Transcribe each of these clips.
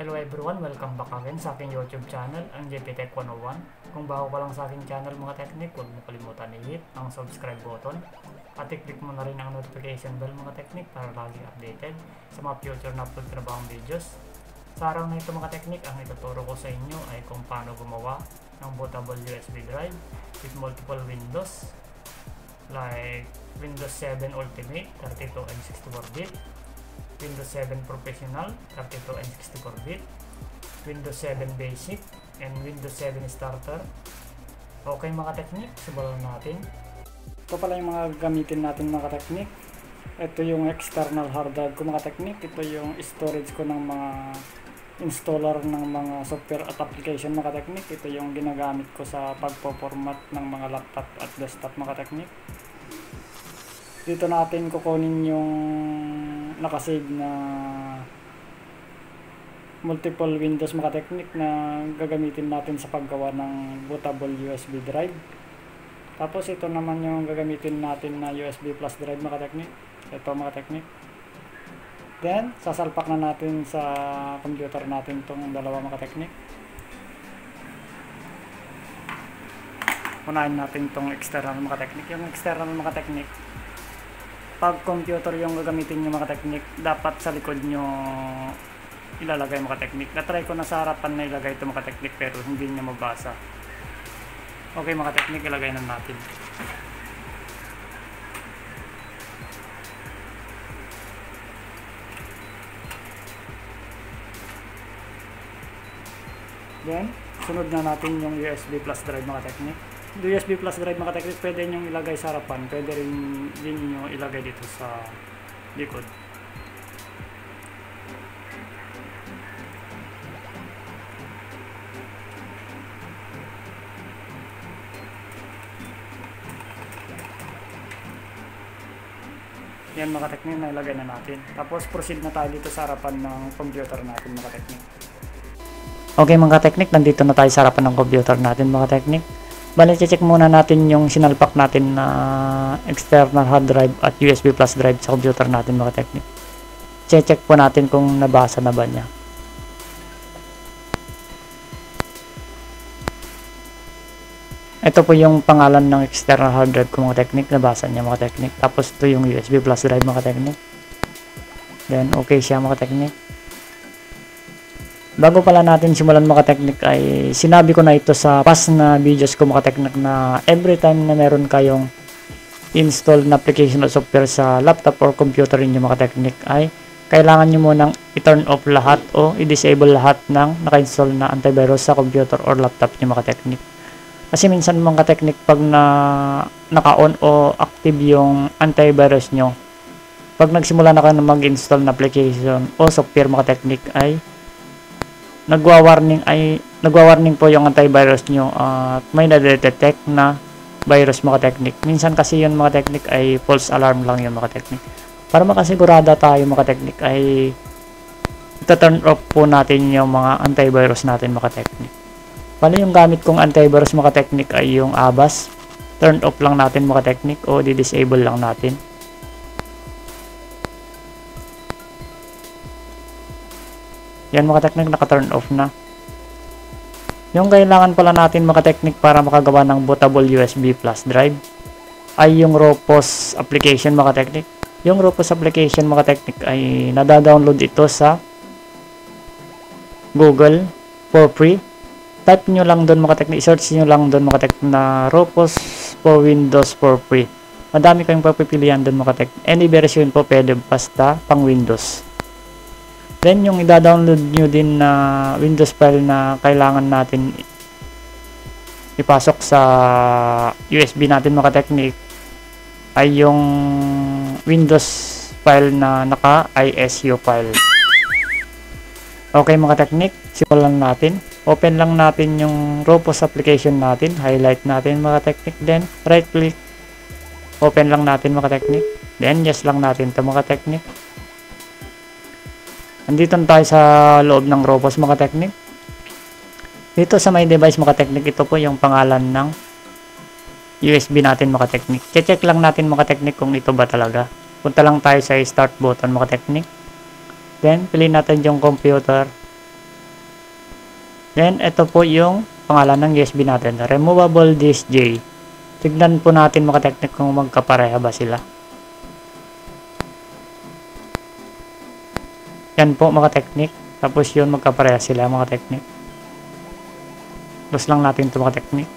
Hello everyone, welcome back again sa aking YouTube channel, ang JP Tech 101. Kung bago ka lang sa aking channel mga teknik, huwag mo kalimutan i-hit ang subscribe button at i-click mo na rin ang notification bell mga teknik para lagi updated sa mga future na upload bagong videos. Sa araw na ito mga teknik, ang ituturo ko sa inyo ay kung paano gumawa ng bootable USB drive with multiple windows like Windows 7 Ultimate 32 and 64-bit Windows 7 Professional 32 and 64-bit, Windows 7 Basic, and Windows 7 Starter. Okay mga teknik, simulan natin. Ito pala yung mga gamitin natin mga teknik. Ito yung external hard drive ko mga teknik. Ito yung storage ko ng mga installer ng mga software at application mga teknik. Ito yung ginagamit ko sa pagpo-format ng mga laptop at desktop mga teknik dito natin kukunin yung nakasave na multiple windows mga technique na gagamitin natin sa paggawa ng bootable USB drive. Tapos ito naman yung gagamitin natin na USB plus drive mga technique ito mga technique then sasalpak na natin sa computer natin tong dalawa mga technique unahin natin tong external mga technique yung external mga technique pag computer yung gagamitin nyo mga technique, dapat sa likod nyo ilalagay mga technique. Na-try ko na sa harapan na ilagay ito mga technique pero hindi niya mabasa. Okay mga technique, ilagay na natin. Then, sunod na natin yung USB plus drive mga technique. USB plus drive mga teknik, pwede nyo ilagay sa harapan, pwede rin din nyo ilagay dito sa likod. Yan mga teknik na ilagay na natin. Tapos proceed na tayo dito sa harapan ng computer natin mga teknik. Okay mga teknik, nandito na tayo sa harapan ng computer natin mga teknik. Bali, check muna natin yung sinalpak natin na external hard drive at USB plus drive sa computer natin mga technique. Check po natin kung nabasa na ba niya. Ito po yung pangalan ng external hard drive ko mga technique. Nabasa niya mga technique. Tapos ito yung USB plus drive mga technique. Then okay siya mga technique. Bago pala natin simulan mga technique ay sinabi ko na ito sa past na videos ko mga technique na every time na meron kayong install na application o software sa laptop or computer niyo mga technique ay kailangan nyo munang i-turn off lahat o i-disable lahat ng naka-install na antivirus sa computer or laptop niyo mga technique. Kasi minsan mga technique pag na naka-on o active yung antivirus nyo, pag nagsimula na kayo na mag-install na application o software mga technique ay nagwa-warning ay nagwa-warning po yung antivirus nyo at uh, may na-detect na virus mga technique. Minsan kasi yung mga technique ay false alarm lang yung mga technique. Para makasigurada tayo mga technique ay ita-turn off po natin yung mga antivirus natin mga technique. Paano yung gamit kong antivirus mga technique ay yung ABAS. Turn off lang natin mga technique o di-disable lang natin. Yan mga technique naka-turn off na. Yung kailangan pala natin mga technique para makagawa ng bootable USB plus drive ay yung Ropos application mga technique. Yung Ropos application mga technique ay nada-download ito sa Google for free. Type nyo lang doon mga technique, search nyo lang doon mga technique na Ropos for Windows for free. Madami kayong papipilian doon mga technique. Any version po pwede basta pang Windows. Then, yung i-download nyo din na Windows file na kailangan natin ipasok sa USB natin mga technique ay yung Windows file na naka ISU file. Okay mga technique, simulan natin. Open lang natin yung Ropos application natin. Highlight natin mga technique. Then, right click. Open lang natin mga technique. Then, yes lang natin ito mga technique. Andito na tayo sa loob ng Robos mga technique. Dito sa my device mga ito po yung pangalan ng USB natin mga technique. Check lang natin mga kung ito ba talaga. Punta lang tayo sa start button mga. Then, piliin natin yung computer. Then, ito po yung pangalan ng USB natin. Removable disk J. Tignan po natin mga kung magkapareha ba sila. Yan po mga technique. Tapos yun magkapareha sila mga technique. Close lang natin ito mga technique.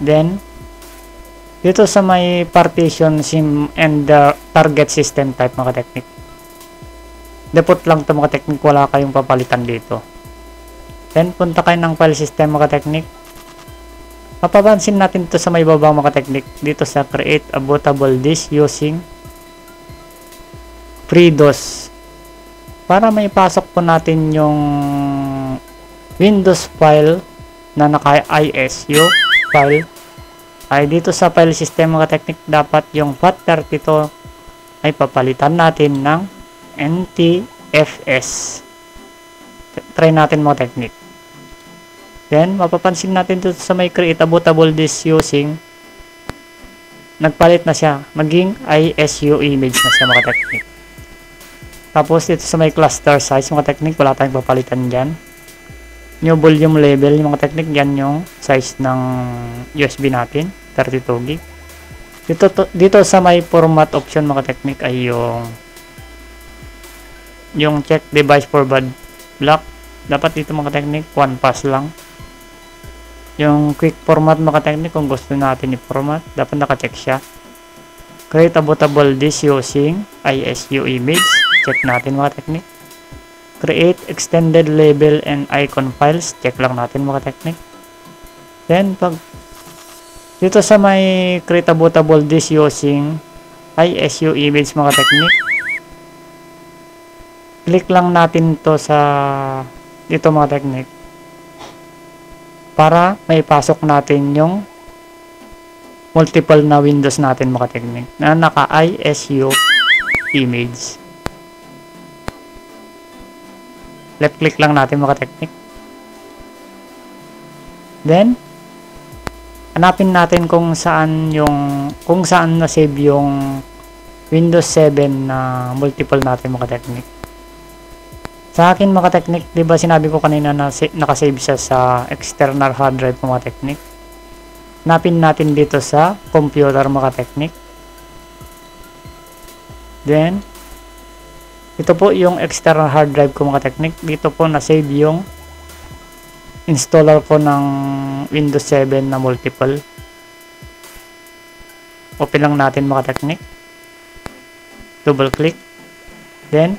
Then, dito sa may partition sim and the target system type mga technique. Default lang ito mga technique. Wala kayong papalitan dito. Then, punta kayo ng file system mga technique. Mapapansin natin ito sa may babang mga technique. Dito sa create a bootable disk using FreeDOS para may pasok po natin yung Windows file na naka ISU file. Ay dito sa file system mga technique dapat yung FAT32 ay papalitan natin ng NTFS try natin mga technique. Then mapapansin natin dito sa may create bootable disk using nagpalit na siya. Maging ISU image na siya mga technique tapos dito sa may cluster size, mga technique, wala tayong papalitan dyan. New volume level, yung mga technique, yan yung size ng USB natin, 32 gig. Dito, to, dito sa may format option mga technique ay yung yung check device forward block. Dapat dito mga technique, one pass lang. Yung quick format mga technique, kung gusto natin i-format, dapat naka-check siya. Create a bootable disk using ISU image check natin mga technique. Create extended label and icon files. Check lang natin mga technique. Then pag dito sa may create a bootable disk using ISU image mga technique click lang natin to sa dito mga technique para may pasok natin yung multiple na windows natin mga technique na naka ISU image left click lang natin mga technique then hanapin natin kung saan yung kung saan na save yung Windows 7 na multiple natin mga technique sa akin mga technique di ba sinabi ko kanina na nakasave siya sa external hard drive mga technique hanapin natin dito sa computer mga technique then ito po yung external hard drive ko mga technique. Dito po na-save yung installer ko ng Windows 7 na multiple. Open lang natin mga technique. Double click. Then,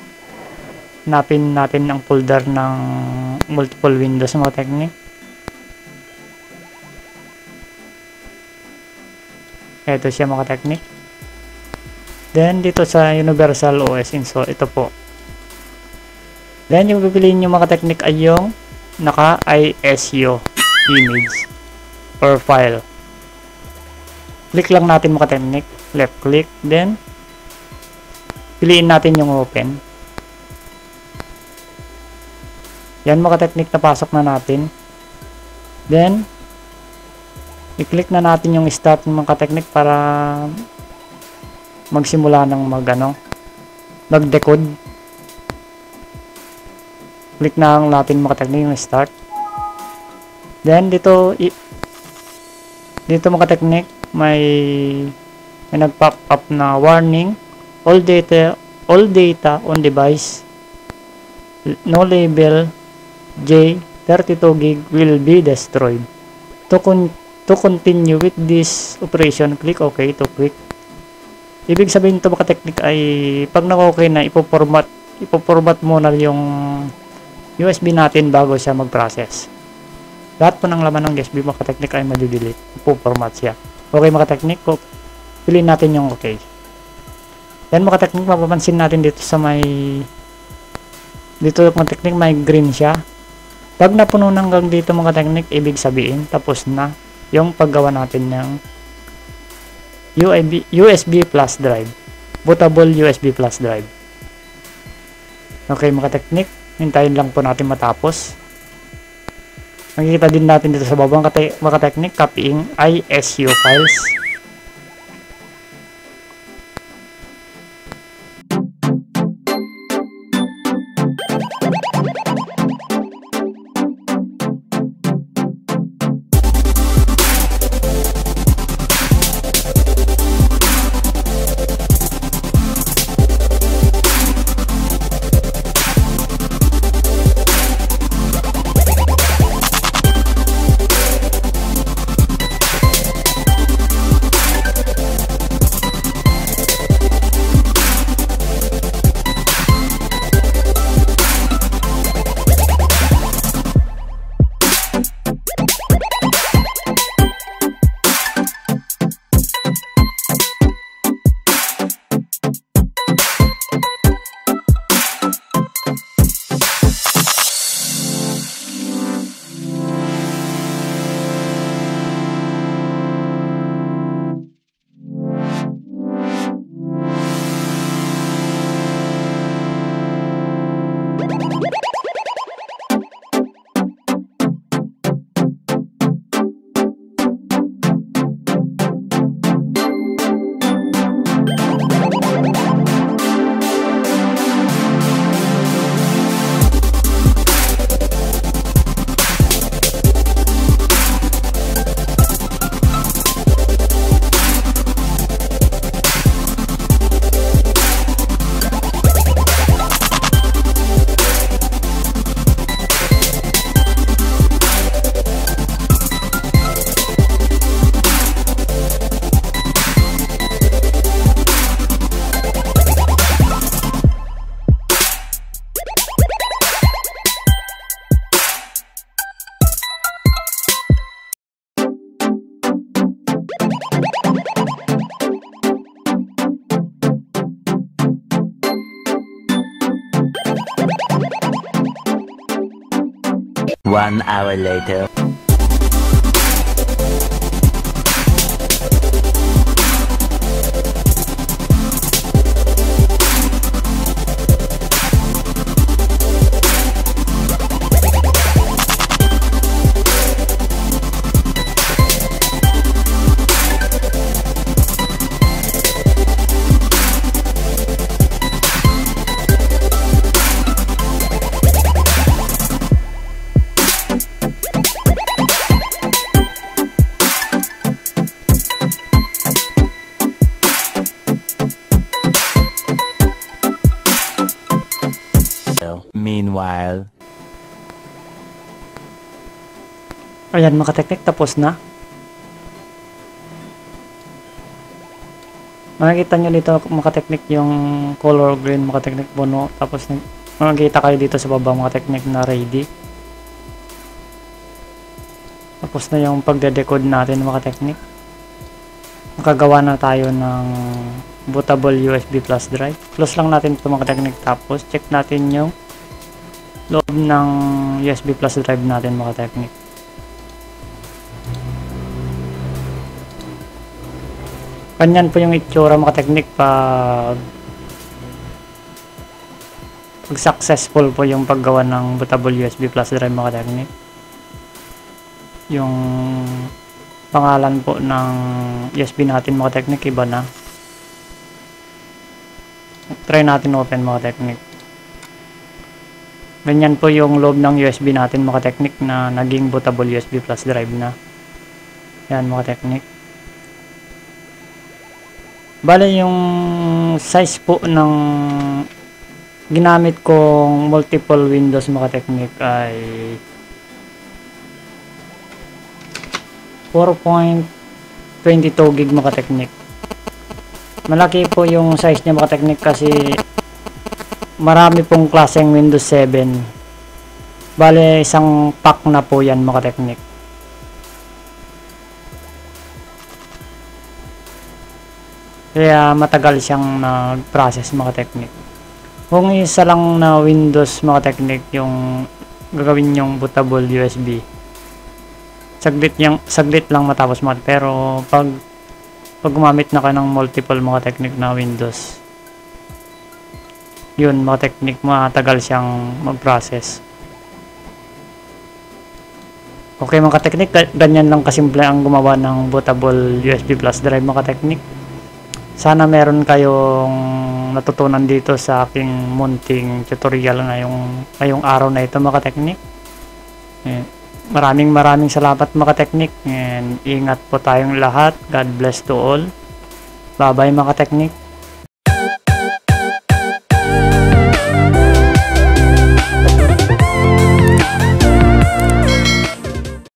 napin natin ang folder ng multiple Windows mga technique. Ito siya mga technique. Then, dito sa Universal OS install, ito po. Then, yung pipiliin nyo mga technique ay yung naka-ISU image or file. Click lang natin mga technique. Left click. Then, piliin natin yung open. Yan mga technique na pasok na natin. Then, i-click na natin yung start ng mga technique para magsimula ng mag ano, mag-decode. Click na lang natin makateknik yung start. Then dito dito makateknik may may nag-pop up na warning all data all data on device no label J 32 gig will be destroyed. To con to continue with this operation, click OK to quick Ibig sabihin ito mga technique ay pag na-okay na ipoformat ipoformat muna yung USB natin bago siya mag-process. Lahat po ng laman ng USB technique ay madidelete. Ipoformat siya. Okay technique po. Piliin natin yung okay. Yan technique mapapansin natin dito sa may dito technique may green siya. Pag napuno ng hanggang dito technique ibig sabihin tapos na yung paggawa natin ng USB, USB plus drive. Bootable USB plus drive. Okay mga hintayin lang po natin matapos. Nakikita din natin dito sa babang teknik, copying ISU files. One hour later. Ayan mga teknik, tapos na. Makikita nyo dito mga teknik yung color green mga teknik puno. Tapos makikita kayo dito sa baba mga teknik na ready. Tapos na yung pagde-decode natin mga teknik. Nakagawa na tayo ng bootable USB plus drive. Close lang natin ito mga teknik. Tapos check natin yung loob ng USB plus drive natin mga teknik. Ganyan po yung itsura mga teknik pag pag successful po yung paggawa ng bootable USB plus drive mga teknik. Yung pangalan po ng USB natin mga teknik iba na. Try natin open mga teknik. Ganyan po yung loob ng USB natin mga teknik na naging bootable USB plus drive na. Yan mga teknik. Bale yung size po ng ginamit kong multiple windows mga technique ay 4.22 gig mga technique. Malaki po yung size niya mga technique kasi marami pong klaseng Windows 7. Bale isang pack na po yan mga technique. Kaya matagal siyang nag-process mga technique. Kung isa lang na Windows mga technique yung gagawin yung bootable USB. Saglit, yung, saglit lang matapos mga pero pag pag gumamit na ka ng multiple mga technique na Windows yun mga technique matagal siyang mag-process. Okay mga technique, ganyan lang kasimple ang gumawa ng bootable USB plus drive mga technique sana meron kayong natutunan dito sa aking munting tutorial ngayong, ngayong araw na ito mga teknik eh, maraming maraming salamat mga teknik and ingat po tayong lahat. God bless to all. Bye bye mga teknik